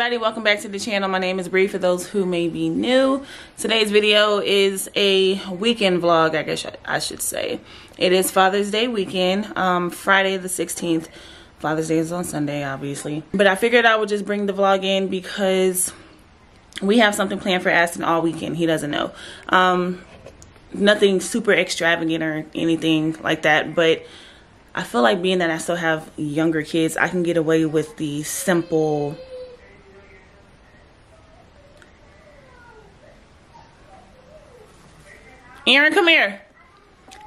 Everybody, welcome back to the channel. My name is Brey for those who may be new. Today's video is a weekend vlog, I guess I should say. It is Father's Day weekend, um, Friday the 16th. Father's Day is on Sunday, obviously. But I figured I would just bring the vlog in because we have something planned for Aston all weekend. He doesn't know. Um, nothing super extravagant or anything like that, but I feel like being that I still have younger kids, I can get away with the simple Aryn, come here.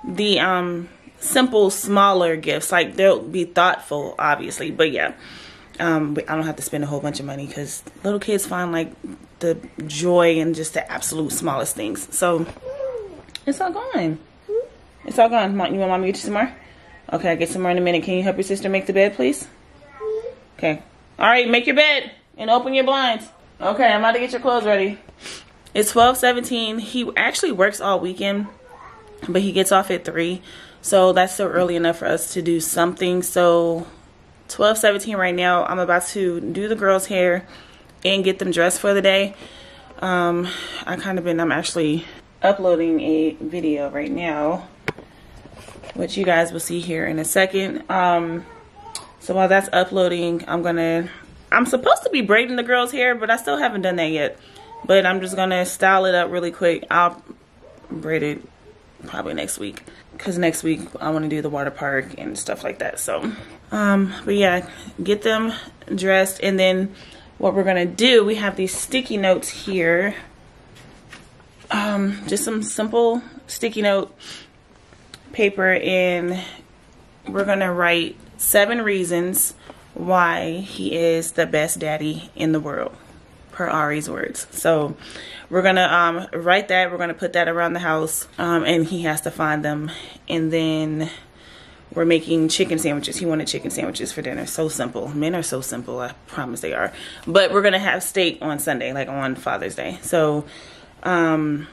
The um simple, smaller gifts. Like they'll be thoughtful, obviously, but yeah. Um, I don't have to spend a whole bunch of money because little kids find like the joy in just the absolute smallest things. So it's all gone. It's all gone. You want mommy to get you some more? Okay, I'll get some more in a minute. Can you help your sister make the bed, please? Okay. All right, make your bed and open your blinds. Okay, I'm about to get your clothes ready. It's 12:17. He actually works all weekend, but he gets off at 3. So that's still early enough for us to do something. So 12:17 right now. I'm about to do the girls' hair and get them dressed for the day. Um, I kind of been I'm actually uploading a video right now, which you guys will see here in a second. Um, so while that's uploading, I'm gonna I'm supposed to be braiding the girls' hair, but I still haven't done that yet. But I'm just gonna style it up really quick. I'll braid it probably next week because next week I want to do the water park and stuff like that. So, um, but yeah, get them dressed and then what we're gonna do, we have these sticky notes here. Um, just some simple sticky note paper and we're gonna write seven reasons why he is the best daddy in the world per Ari's words. So we're gonna um, write that. We're gonna put that around the house, um, and he has to find them. And then we're making chicken sandwiches. He wanted chicken sandwiches for dinner. So simple. Men are so simple. I promise they are. But we're gonna have steak on Sunday, like on Father's Day. So, um,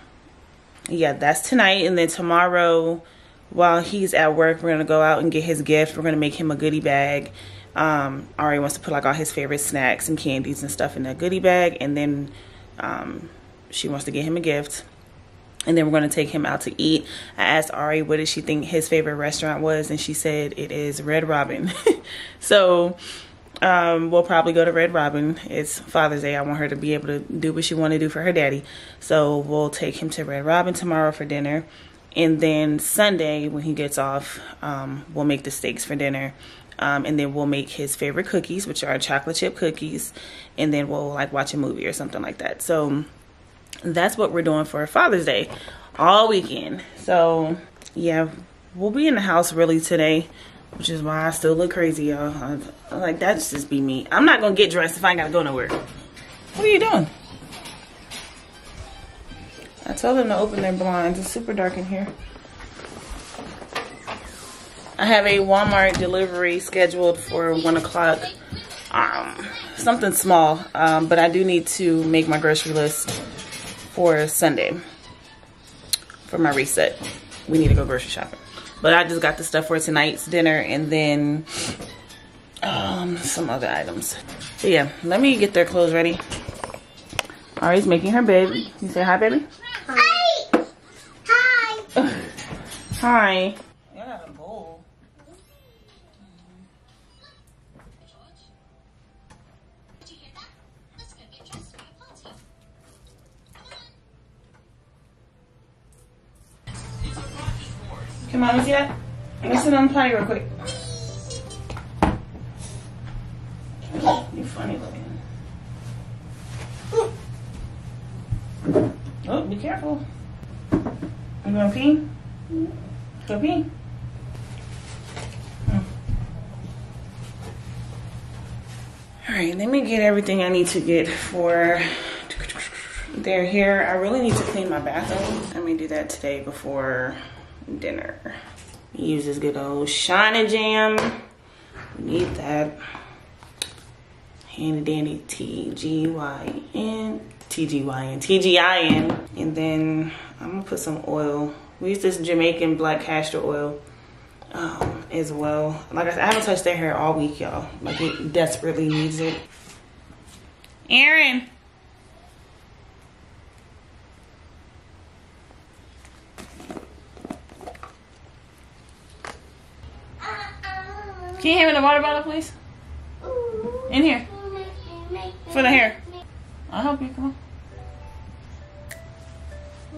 yeah, that's tonight. And then tomorrow, while he's at work, we're gonna go out and get his gift. We're gonna make him a goodie bag um, Ari wants to put like all his favorite snacks and candies and stuff in a goodie bag, and then um, she wants to get him a gift. And then we're going to take him out to eat. I asked Ari what did she think his favorite restaurant was, and she said it is Red Robin. so um, we'll probably go to Red Robin. It's Father's Day. I want her to be able to do what she want to do for her daddy. So we'll take him to Red Robin tomorrow for dinner. And then Sunday, when he gets off, um, we'll make the steaks for dinner um, and then we'll make his favorite cookies, which are chocolate chip cookies, and then we'll like watch a movie or something like that. So that's what we're doing for Father's Day all weekend. So yeah, we'll be in the house really today, which is why I still look crazy, y'all. Like that's just be me. I'm not gonna get dressed if I ain't gotta go nowhere. What are you doing? I told them to open their blinds. It's super dark in here. I have a Walmart delivery scheduled for one o'clock. Um, something small, um, but I do need to make my grocery list for Sunday for my reset. We need to go grocery shopping. But I just got the stuff for tonight's dinner and then um, some other items. So yeah, let me get their clothes ready. Ari's making her bed. You say hi, baby? Hi. Hi. hi. Come on, see that? Let's sit on the potty real quick. You funny looking. Oh, be careful. You gonna pee? Go pee. All right, let me get everything I need to get for their hair. I really need to clean my bathroom. Let me do that today before dinner. Use this good old Shine Jam. Need that. Handy dandy T-G-Y-N. T-G-Y-N. T-G-I-N. And then I'm gonna put some oil. We use this Jamaican black castor oil um, as well. Like I said, I haven't touched their hair all week, y'all. Like it desperately needs it. Aryn. Can you hand me the water bottle, please? In here. For the hair. I'll help you. Come on.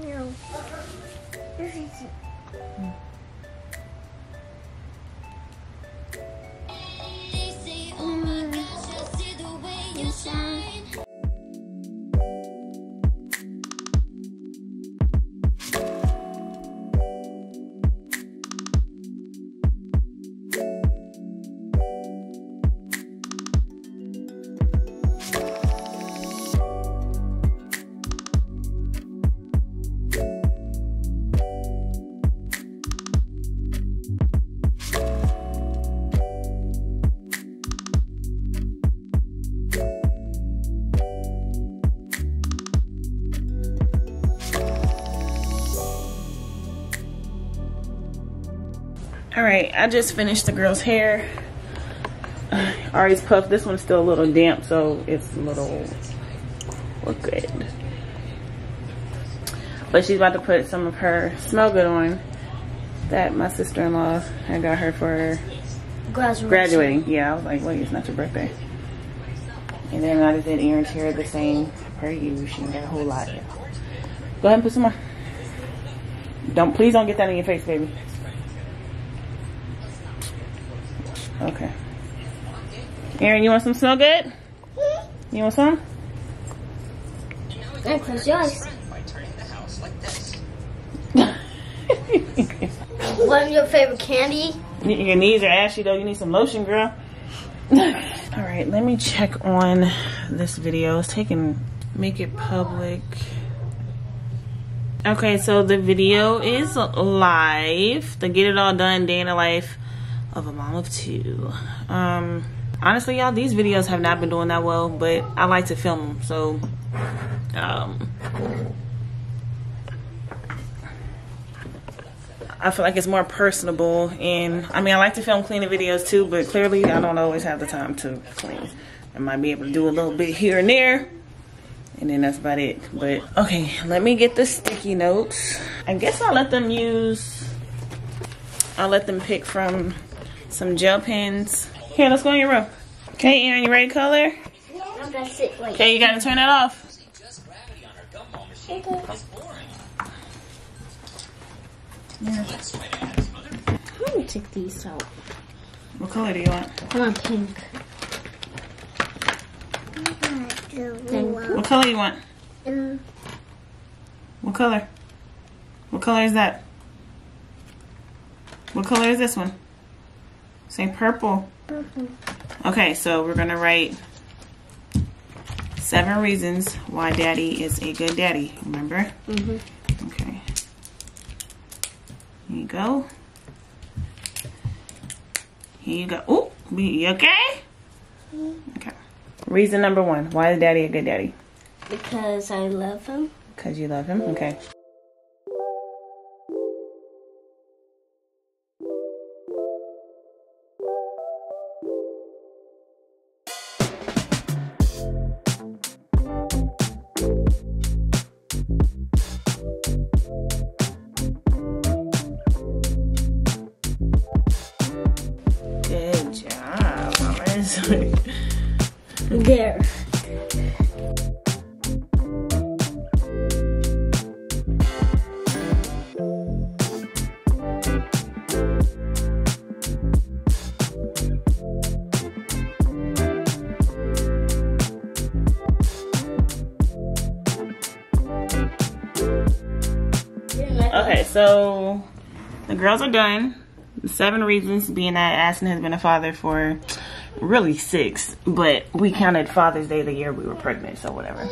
No. Right, I just finished the girl's hair. Uh, Ari's puff. This one's still a little damp, so it's a little look good. But she's about to put some of her smell good on that my sister-in-law had got her for Graduation. graduating. Yeah, I was like, wait, it's not your birthday. And then I just did Aryn's hair the same per usual. She got a whole lot. Go ahead and put some more. Don't please don't get that in your face, baby. Okay. Aryn, you want some smell good? You want some? And close your eyes. What your favorite candy? Your knees are ashy though. You need some lotion, girl. All right, let me check on this video. It's taking, make it public. Okay, so the video is live. The Get It All Done Day in the Life of a Mom of Two. Um, honestly, y'all, these videos have not been doing that well, but I like to film them, so um, I feel like it's more personable. And I mean, I like to film cleaning videos too, but clearly I don't always have the time to clean. I might be able to do a little bit here and there. And then that's about it. But okay, let me get the sticky notes. I guess I'll let them use, I'll let them pick from some gel pens. Here, let's go in your room. Okay, Aryn, you ready to color? I'm gonna Okay, you gotta turn that off. Let me take these out. What color do you want? I want pink. What color you want? Mm, What color? What color is that? What color is this one? Say purple. purple. Okay, so we're gonna write seven reasons why daddy is a good daddy. Remember? Mhm. Okay. Here you go. Here you go. Ooh, you okay? Okay. Reason number one. Why is daddy a good daddy? Because I love him. Because you love him? Okay. Job, Mama. There. Okay, so the girls are done. Seven reasons being that Aston has been a father for really six, but we counted Father's Day the year we were pregnant, so whatever.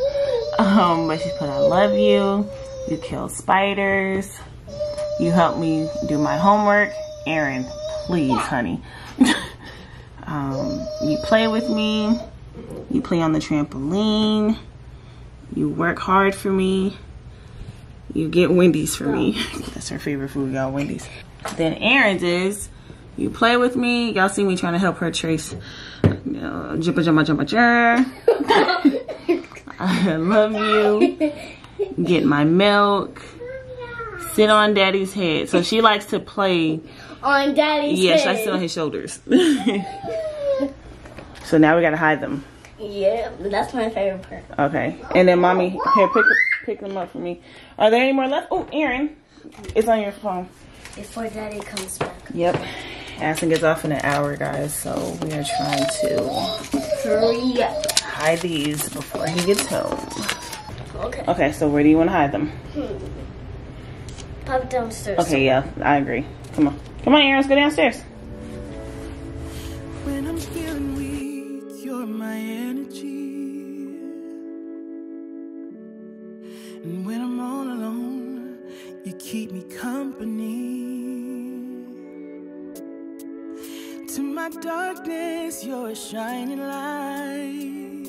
Um, but she put, I love you. You kill spiders. You help me do my homework. Aryn, please, honey. um, you play with me. You play on the trampoline. You work hard for me. You get Wendy's for me. That's her favorite food, y'all, Wendy's. Then Aryn's is, you play with me. Y'all see me trying to help her trace, know, jumpa jumpa jumpa jump. I love you. Get my milk. Sit on daddy's head. So she likes to play. On daddy's Yeah, she head. likes to sit on his shoulders. so now we gotta hide them. Yeah, that's my favorite part. Okay. And then mommy, here, pick pick them up for me. Are there any more left? Oh, Aryn, it's on your phone. Before daddy comes back. Yep. Aston gets off in an hour, guys. So we are trying to Hurry up. hide these before he gets home. Okay. Okay, so where do you want to hide them? Pop downstairs. Okay, yeah, I agree. Come on. Come on, Aryn, let's go downstairs. When I'm feeling weak, you're my energy. And when I'm all alone, you keep me company. My darkness, you're a shining light.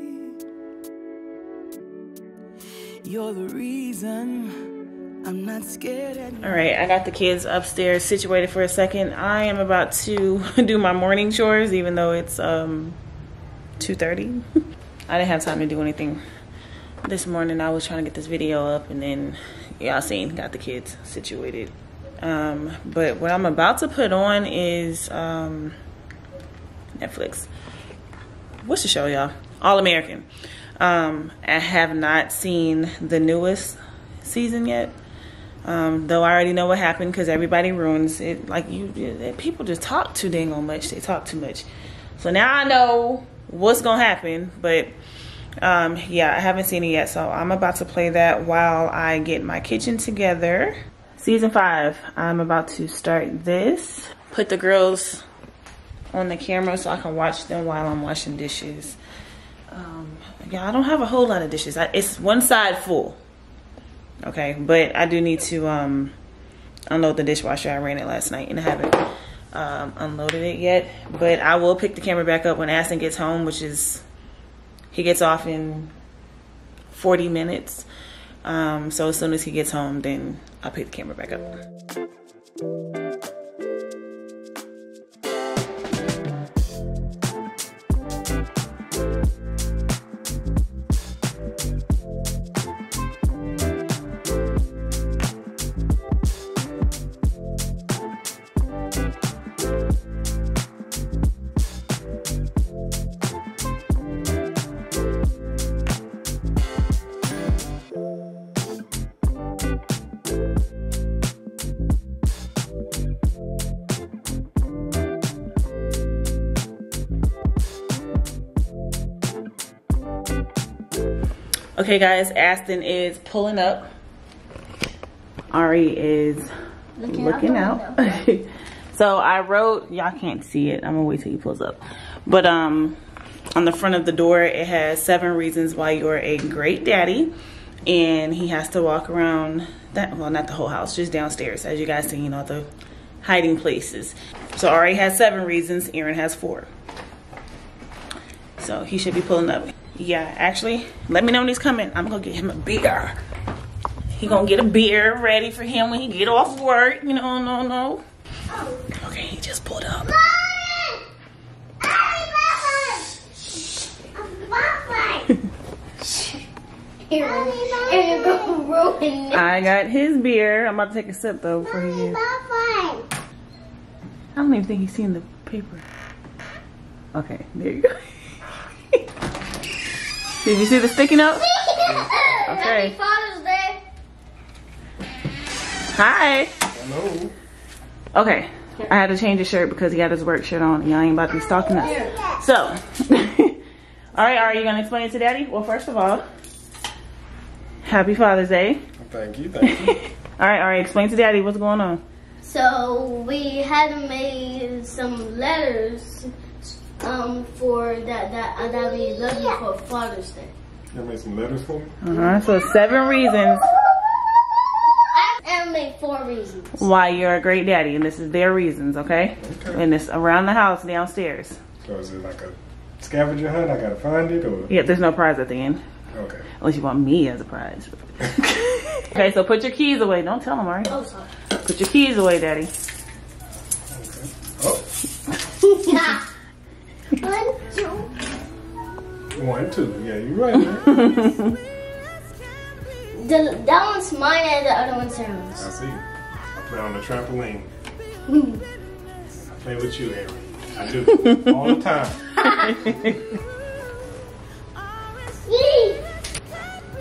You're the reason I'm not scared All right, I got the kids upstairs situated for a second. I am about to do my morning chores, even though it's um 2:30. I didn't have time to do anything this morning. I was trying to get this video up, and then y'all seen got the kids situated. Um, but what I'm about to put on is um Netflix. What's the show, y'all? All American. Um, I have not seen the newest season yet. Um, though I already know what happened because everybody ruins it. Like you, people just talk too dang on much. They talk too much. So now I know what's gonna happen. But um, yeah, I haven't seen it yet. So I'm about to play that while I get my kitchen together. Season five. I'm about to start this. Put the girls on the camera so I can watch them while I'm washing dishes. Um, yeah, I don't have a whole lot of dishes. I, it's one side full. Okay, but I do need to um, unload the dishwasher. I ran it last night and I haven't um, unloaded it yet. But I will pick the camera back up when Aston gets home, which is he gets off in 40 minutes. Um, so as soon as he gets home, then I'll pick the camera back up. Okay, guys, Aston is pulling up. Ari is looking, out. so I wrote, y'all can't see it. I'm gonna wait till he pulls up. But um, on the front of the door, it has seven reasons why you're a great daddy, and he has to walk around that. Well, not the whole house, just downstairs, as you guys see, you know the hiding places. So Ari has seven reasons. Aryn has four. So he should be pulling up. Yeah, actually, let me know when he's coming. I'm gonna get him a beer. He gonna get a beer ready for him when he get off work. You know, no, no. Okay, he just pulled up. Aryn, Aryn, go ruin it. I got his beer. I'm about to take a sip though before he gets. I don't even think he's seen the paper. Okay, there you go. Did you see the sticky note? Okay. Happy Father's Day. Hi. Hello. Okay. I had to change his shirt because he had his work shirt on y'all ain't about to be stalking us. So, all right, are you gonna explain it to daddy? Well, first of all, happy Father's Day. Thank you. Thank you. All right, all right, explain to daddy what's going on. So we had made some letters um for that that uh, that we love you for Father's Day. you made some letters for me. Uh huh. So seven reasons I made four reasons. why you're a great daddy, and this is their reasons, okay? Okay. And it's around the house downstairs. So is it like a scavenger hunt? I gotta find it, or Yeah, there's no prize at the end, okay. unless you want me as a prize. okay, so put your keys away. Don't tell them, all right? Oh, sorry. Put your keys away, daddy. Okay. Oh, One, two. One, two. Yeah, you're right, man. The, that one's mine and the other one's yours. I see. I play on the trampoline. I play with you, Aryn. I do. All the time.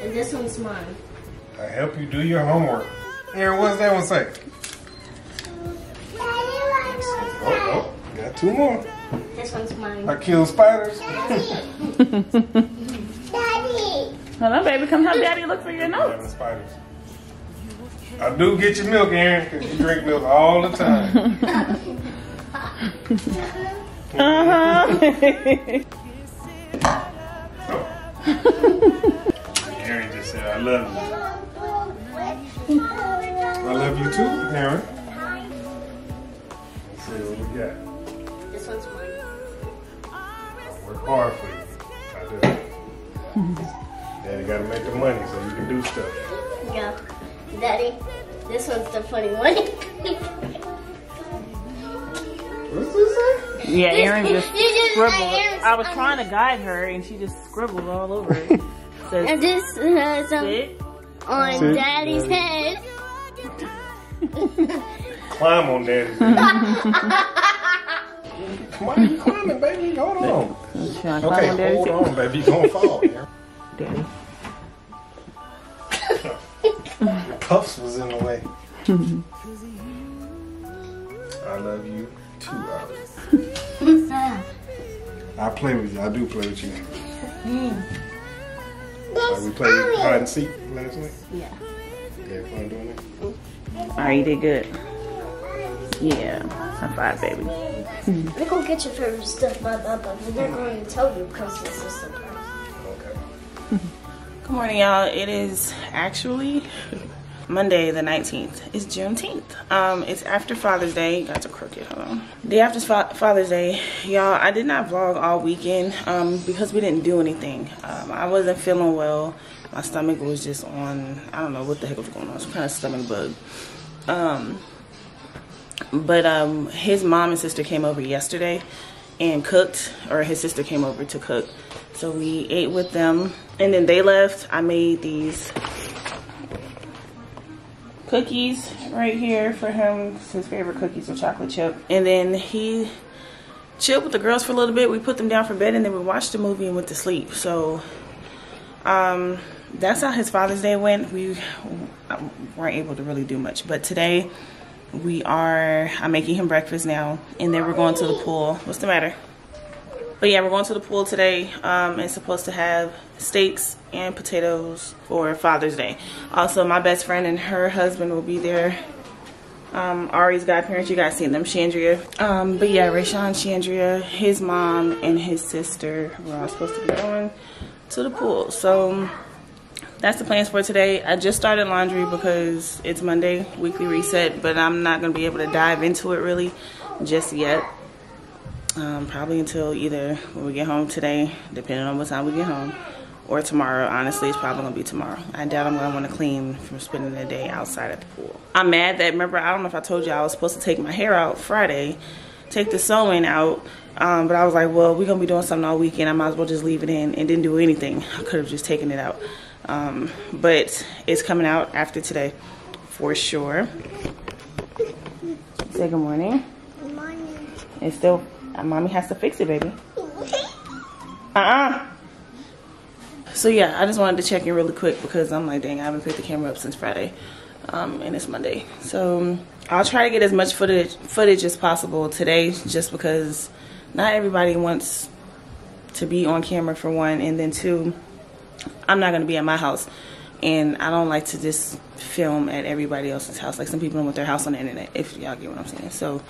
And this one's mine. I help you do your homework. Aryn, what's that one say? Oh, oh, got two more. This one's mine. I kill spiders. Daddy. Hello, baby. Come help daddy look for your Having notes. spiders. I do get your milk, Aryn, because you drink milk all the time. uh-huh. Aryn just said, I love you. I love you too, Aryn. Hard for you. I do. Daddy gotta make the money so you can do stuff. Yeah. Daddy, this one's the funny one. What's this say? Yeah, Aryn just just- scribbled. Aryn's- I was trying to guide her, and she just scribbled all over it. and Says, this has um, on Sit. Daddy's head. Climb on daddy's head. Why are you climbing, baby? Hold on. She's trying to climb Okay, hold head. on, baby. You're gonna fall. Aryn. Daddy. Your puffs was in the way. I love you too, Ollie. I play with you. I do play with you. Like we played hide and seek last night. Yeah. You had fun doing it. All right, you did good. Yeah, high five, baby. We're gonna get your favorite stuff, but, but, but we're not going to tell you because it's a surprise. Okay. Good morning, y'all. It is actually Monday the 19th. It's Juneteenth. Um, it's after Father's Day. Got to crooked. Hold on. Day after Fa- Father's Day, y'all. I did not vlog all weekend um, because we didn't do anything. Um, I wasn't feeling well. My stomach was just on. I don't know what the heck was going on. Some kind of stomach bug. Um, but um, his mom and sister came over yesterday and cooked, or his sister came over to cook. So we ate with them, and then they left. I made these cookies right here for him. His favorite cookies are chocolate chip. And then he chilled with the girls for a little bit. We put them down for bed, and then we watched the movie and went to sleep. So um, that's how his Father's Day went. We weren't able to really do much, but today we are. I'm making him breakfast now, and then we're going to the pool. What's the matter? But yeah, we're going to the pool today. Um, it's supposed to have steaks and potatoes for Father's Day. Also, my best friend and her husband will be there. Um, Ari's godparents, you guys seen them, Chandria. Um, but yeah, Rayshawn, Chandria, his mom, and his sister were all supposed to be going to the pool. So that's the plans for today. I just started laundry because it's Monday, weekly reset, but I'm not going to be able to dive into it really just yet. Um, probably until either when we get home today, depending on what time we get home, or tomorrow. Honestly, it's probably gonna be tomorrow. I doubt I'm gonna want to clean from spending the day outside at the pool. I'm mad that remember I don't know if I told you I was supposed to take my hair out Friday, take the sewing out, um, but I was like, well, we're gonna be doing something all weekend. I might as well just leave it in and didn't do anything. I could have just taken it out, um, but it's coming out after today for sure. Say good morning. Good Morning. It's still, uh, mommy has to fix it, baby. Uh-uh. So yeah, I just wanted to check in really quick because I'm like, dang, I haven't picked the camera up since Friday, um, and it's Monday. So um, I'll try to get as much footage footage as possible today, just because not everybody wants to be on camera for one, and then two, I'm not gonna be at my house, and I don't like to just film at everybody else's house. Like some people don't want their house on the internet, if y'all get what I'm saying. So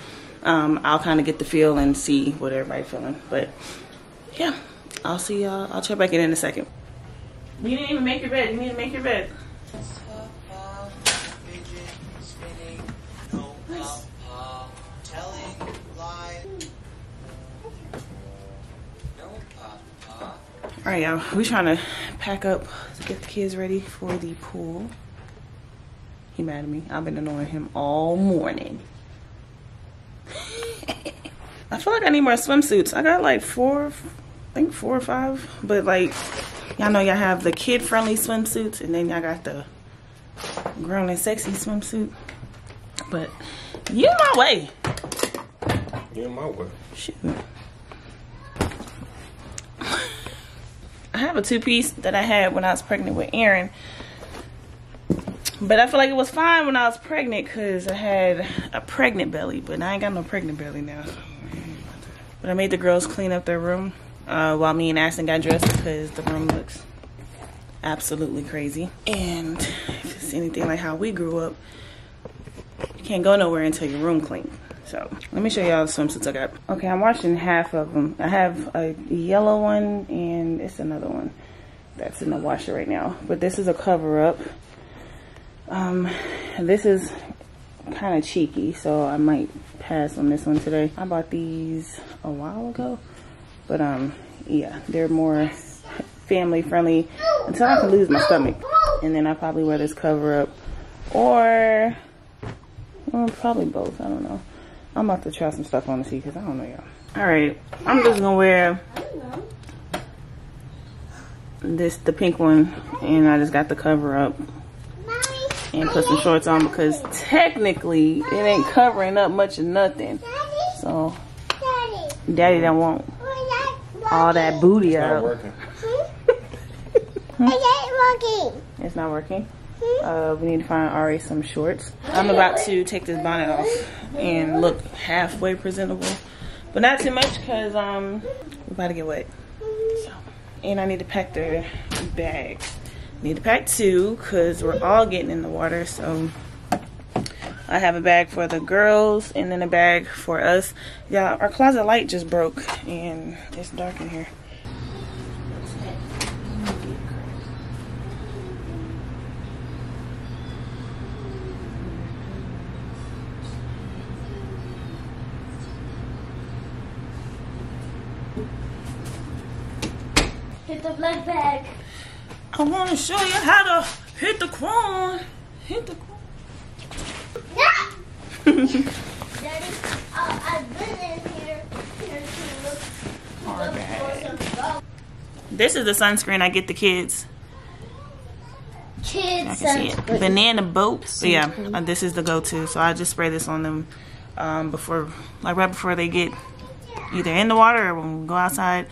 um, I'll kind of get the feel and see what everybody's feeling. But yeah, I'll see y'all. I'll check back in in a second. You didn't even make your bed. You need to make your bed. All right, y'all. We trying to pack up to get the kids ready for the pool. He mad at me. I've been annoying him all morning. I feel like I need more swimsuits. I got like four, I think four or five. But like, y'all know y'all have the kid-friendly swimsuits, and then y'all got the grown and sexy swimsuit. But you in my way. You're in my way. Shoot. Have a two-piece that I had when I was pregnant with Aryn. But I feel like it was fine when I was pregnant because I had a pregnant belly, but I ain't got no pregnant belly now. But I made the girls clean up their room uh, while me and Aston got dressed because the room looks absolutely crazy. And if it's anything like how we grew up, you can't go nowhere until your room clean. So let me show y'all the swimsuits I got. Okay, I'm washing half of them. I have a yellow one and it's another one that's in the washer right now. But this is a cover up. Um, this is kind of cheeky, so I might pass on this one today. I bought these a while ago, but um, yeah, they're more family friendly until I can lose my stomach, and then I probably wear this cover up, or well, probably both. I don't know. I'm about to try some stuff on to see because I don't know y'all. All right, I'm just gonna wear this the pink one, and I just got the cover up and put some shorts on because technically it ain't covering up much of nothing. So daddy don't want all that booty Not out. working. It's not working. Uh, we need to find Ari some shorts. I'm about to take this bonnet off and look halfway presentable, but not too much because um, we're about to get wet. So, and I need to pack the bag. Need to pack two because we're all getting in the water. So I have a bag for the girls and then a bag for us. Yeah, our closet light just broke and it's dark in here. Hit the black bag. I want to show you how to hit the chrome. Hit the chrome. Daddy, uh, I've been in here, here to look, look for some This is the sunscreen I get the kids. I kids. can see it. Banana boat. But yeah, uh, this is the go-to. So I just spray this on them um, before, like right before they get either in the water or when we go outside.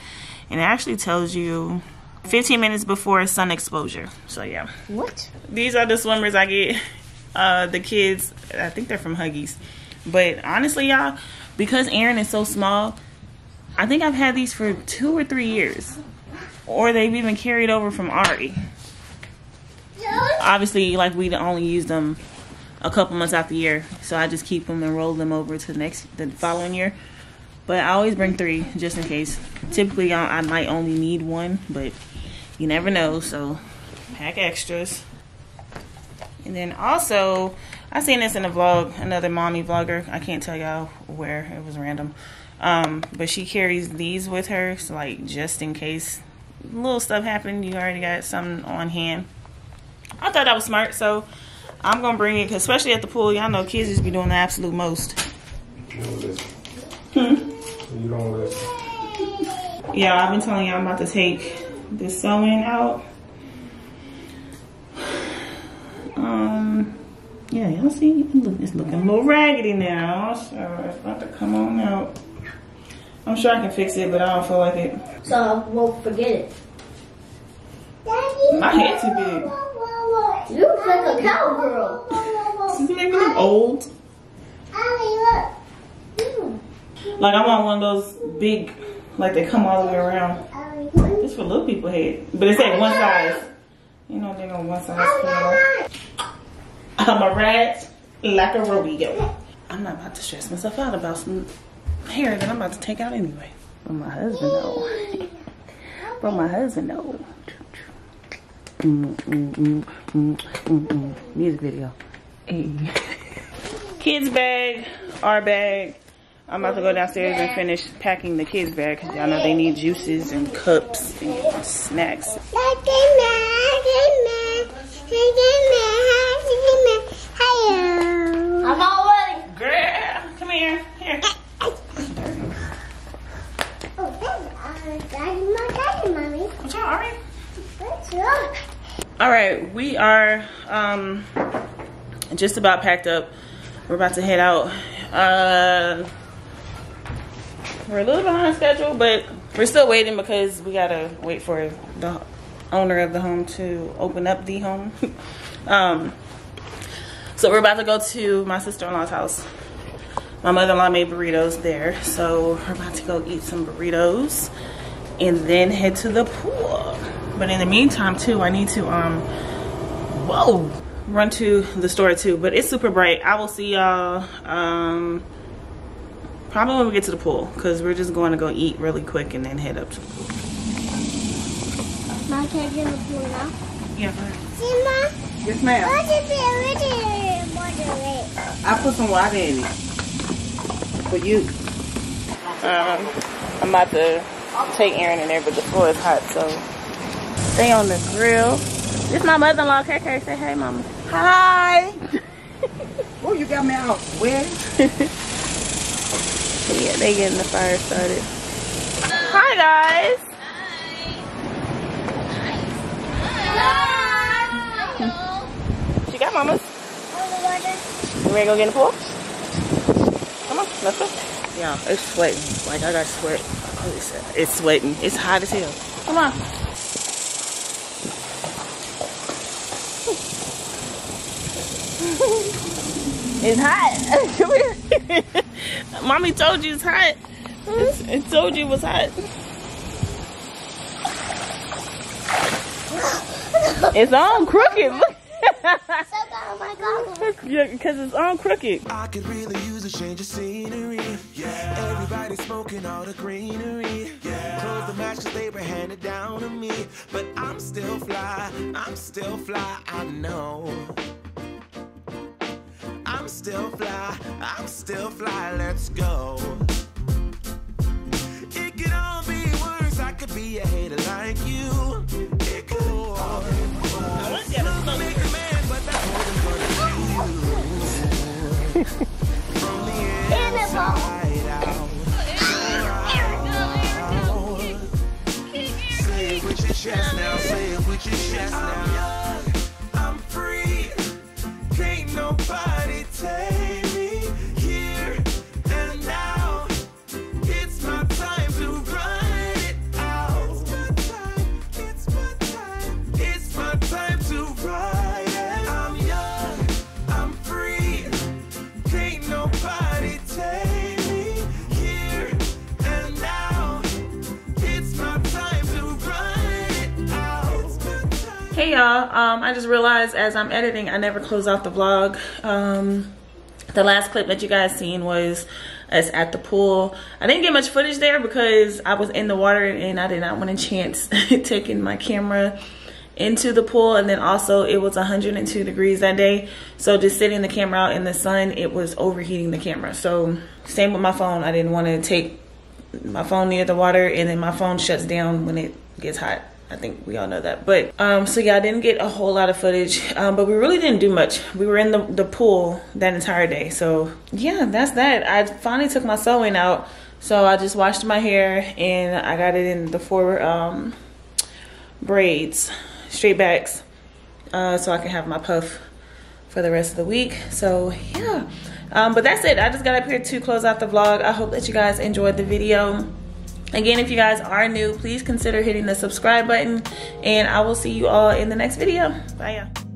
And it actually tells you 15 minutes before sun exposure. So yeah. What? These are the swimmers I get. Uh, the kids, I think they're from Huggies. But honestly, y'all, because Aryn is so small, I think I've had these for two or three years. Or they've even carried over from Ari. Obviously, like we only use them a couple months out the year, so I just keep them and roll them over to the next, the following year. But I always bring three just in case. Typically, I, I might only need one, but you never know. So pack extras. And then also, I seen this in a vlog, another mommy vlogger. I can't tell y'all where, it was random. Um, but she carries these with her, so like just in case little stuff happened, you already got something on hand. I thought that was smart, so I'm gonna bring it, 'cause especially at the pool. Y'all know kids just be doing the absolute most. You don't listen. You don't listen. Yeah, I've been telling y'all I'm about to take this sewing out. Um, yeah, y'all see, it's looking a little raggedy now, so it's about to come on out. I'm sure I can fix it, but I don't feel like it. So I won't forget it. My head too big. You look like a cowgirl. Does it make me look old? Like I want one of those big, like they come all the way around. It's for little people head, but it say one size. You know they know one size. I'm a rat like a rodeo. I'm not about to stress myself out about some hair that I'm about to take out anyway. But my husband know. But my husband mm, mm, mm. Music video. Hey. Kids bag, our bag. I'm about to go downstairs and finish packing the kids bag because y'all know they need juices and cups and snacks. I'm all ready. Girl, come here. Here. Oh, All right, we are um, just about packed up. We're about to head out. Uh, we're a little behind schedule, but we're still waiting because we gotta wait for the owner of the home to open up the home. um, so we're about to go to my sister-in-law's house. My mother-in-law made burritos there, so we're about to go eat some burritos and then head to the pool. But in the meantime, too, I need to um, whoa, run to the store too. But it's super bright. I will see y'all um, probably when we get to the pool, cause we're just going to go eat really quick and then head up to the pool. Mom, can I get in the pool now? Yeah. go ahead. See, Mom? Yes, ma'am. What is it? What is it? I put some water in it for you. Um, I'm about to take Aryn in there, but the floor is hot, so stay on the grill. This my mother-in-law, KK. Say hey, mama. Hi. oh, you got me out. Where? Yeah, they getting the fire started. Hi, guys. Hi Hi. she got mamas. You ready to go get in the pool? Come on, let's go. Yeah, it's sweating. Like I got sweat. Holy shit. It's sweating. It's hot as hell. Come on. It's hot. Come here. Mommy told you it's hot. It's, it told you it was hot. It's on crooked. Look. Oh my God. yeah, because it's on crooked. I could really use a change of scenery. Yeah. Everybody smoking all the greenery. Yeah. Close the match 'cause they were handed down to me. But I'm still fly. I'm still fly. I know. Still fly. I'm still fly. Let's go. It could all be worse. I could be a hater like you. It could all make a man, but that's more than gonna do. From the inside out. Say it with your chest now. Say it with your chest now. Y'all, um, I just realized as I'm editing, I never close out the vlog. Um, the last clip that you guys seen was us at the pool. I didn't get much footage there because I was in the water and I did not want a chance taking my camera into the pool. And then also it was 102 degrees that day. So just sitting the camera out in the sun it was overheating the camera. So same with my phone. I didn't want to take my phone near the water and then my phone shuts down when it gets hot I think we all know that. But um so yeah I didn't get a whole lot of footage um but we really didn't do much. We were in the, the pool that entire day. So yeah that's that. I finally took my sewing out. So I just washed my hair and I got it in the four um braids straight backs uh so I can have my puff for the rest of the week. So yeah. Um but that's it. I just got up here to close out the vlog. I hope that you guys enjoyed the video again if you guys are new please consider hitting the subscribe button and I will see you all in the next video. Bye y'all